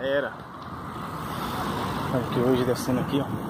era. Olha que hoje descendo aqui, ó.